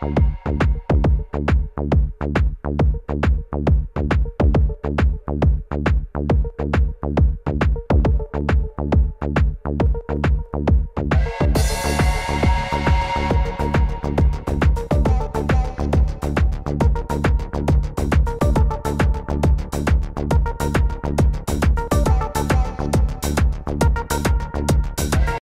Bye.